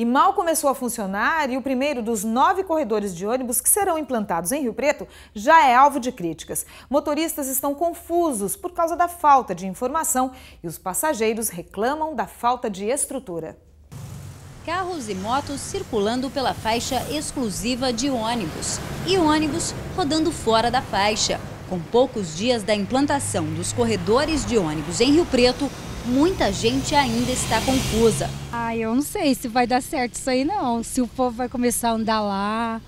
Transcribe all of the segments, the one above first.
e mal começou a funcionar e o primeiro dos nove corredores de ônibus que serão implantados em Rio Preto já é alvo de críticas. Motoristas estão confusos por causa da falta de informação e os passageiros reclamam da falta de estrutura. Carros e motos circulando pela faixa exclusiva de ônibus e ônibus rodando fora da faixa. Com poucos dias da implantação dos corredores de ônibus em Rio Preto, muita gente ainda está confusa. Ah, eu não sei se vai dar certo isso aí não, se o povo vai começar a andar lá,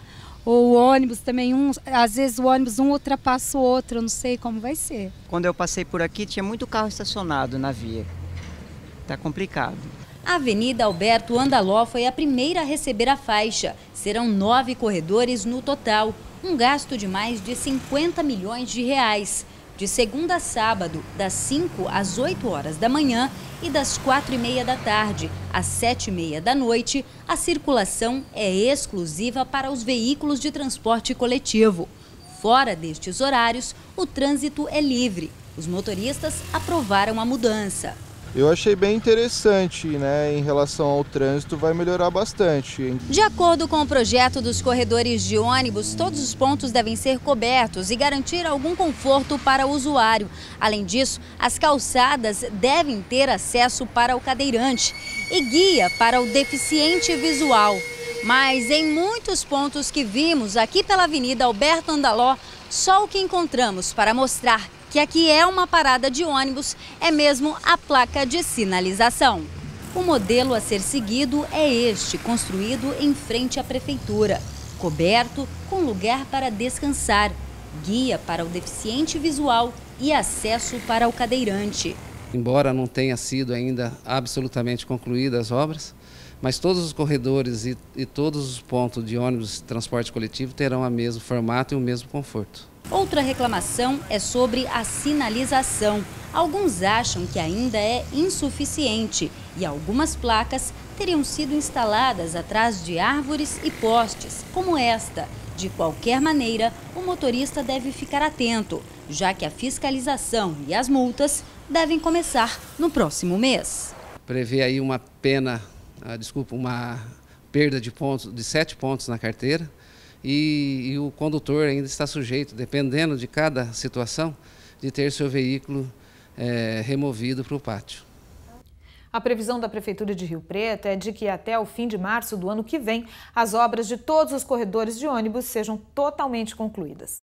ou o ônibus também, um, às vezes o ônibus um ultrapassa o outro, eu não sei como vai ser. Quando eu passei por aqui tinha muito carro estacionado na via, tá complicado. A Avenida Alberto Andaló foi a primeira a receber a faixa. Serão nove corredores no total, um gasto de mais de 50 milhões de reais. De segunda a sábado, das 5 às 8 horas da manhã e das 4 e meia da tarde às 7 e meia da noite, a circulação é exclusiva para os veículos de transporte coletivo. Fora destes horários, o trânsito é livre. Os motoristas aprovaram a mudança. Eu achei bem interessante, né? Em relação ao trânsito, vai melhorar bastante. De acordo com o projeto dos corredores de ônibus, todos os pontos devem ser cobertos e garantir algum conforto para o usuário. Além disso, as calçadas devem ter acesso para o cadeirante e guia para o deficiente visual. Mas em muitos pontos que vimos aqui pela Avenida Alberto Andaló, só o que encontramos para mostrar que aqui é uma parada de ônibus é mesmo a placa de sinalização. O modelo a ser seguido é este, construído em frente à prefeitura, coberto com lugar para descansar, guia para o deficiente visual e acesso para o cadeirante. Embora não tenha sido ainda absolutamente concluídas as obras, mas todos os corredores e, e todos os pontos de ônibus transporte coletivo terão o mesmo formato e o mesmo conforto. Outra reclamação é sobre a sinalização. Alguns acham que ainda é insuficiente e algumas placas teriam sido instaladas atrás de árvores e postes, como esta. De qualquer maneira, o motorista deve ficar atento, já que a fiscalização e as multas devem começar no próximo mês. Prevê aí uma pena, ah, desculpa, uma perda de pontos, de sete pontos na carteira e, e o condutor ainda está sujeito, dependendo de cada situação, de ter seu veículo é, removido para o pátio. A previsão da Prefeitura de Rio Preto é de que até o fim de março do ano que vem, as obras de todos os corredores de ônibus sejam totalmente concluídas.